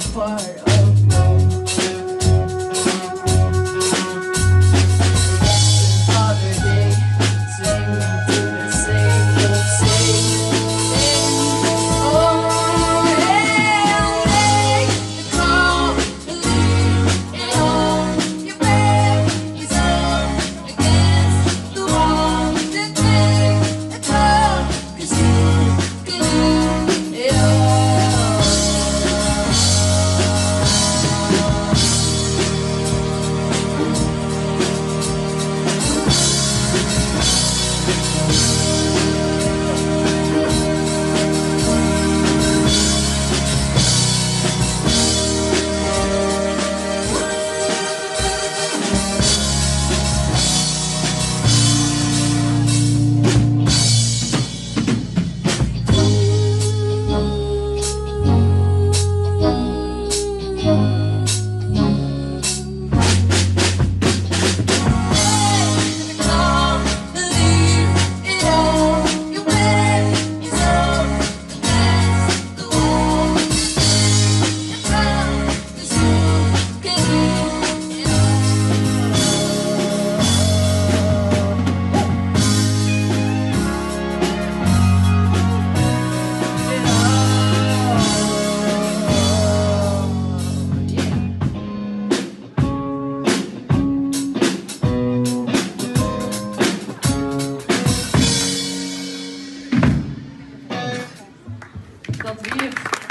falling apart. Oh. dat lief.